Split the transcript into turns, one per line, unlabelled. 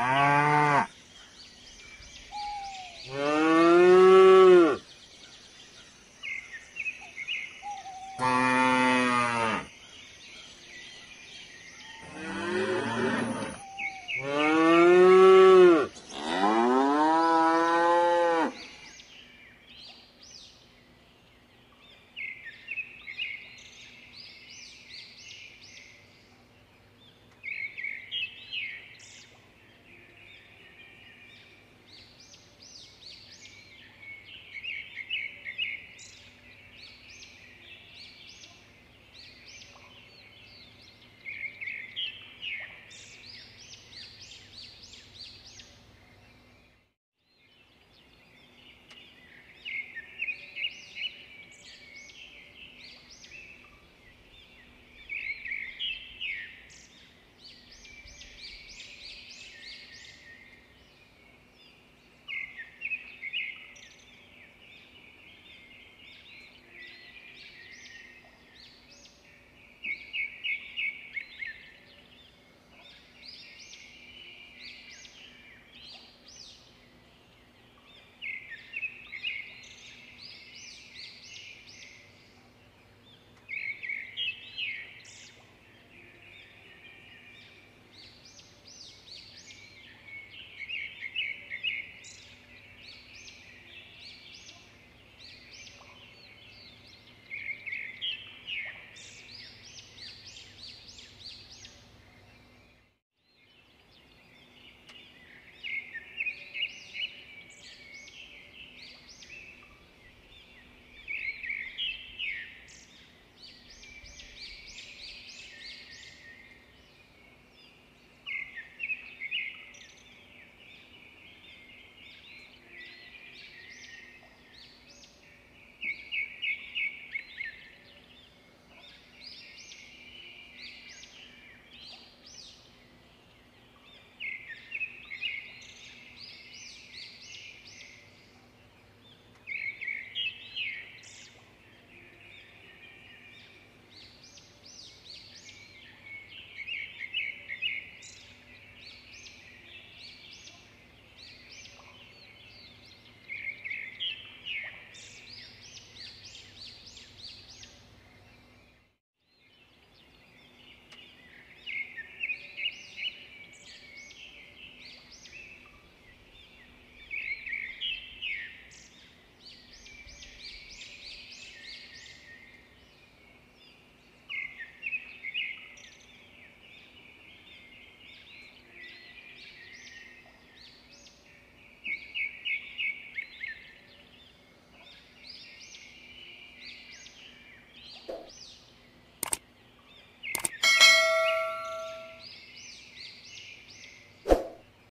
Ah.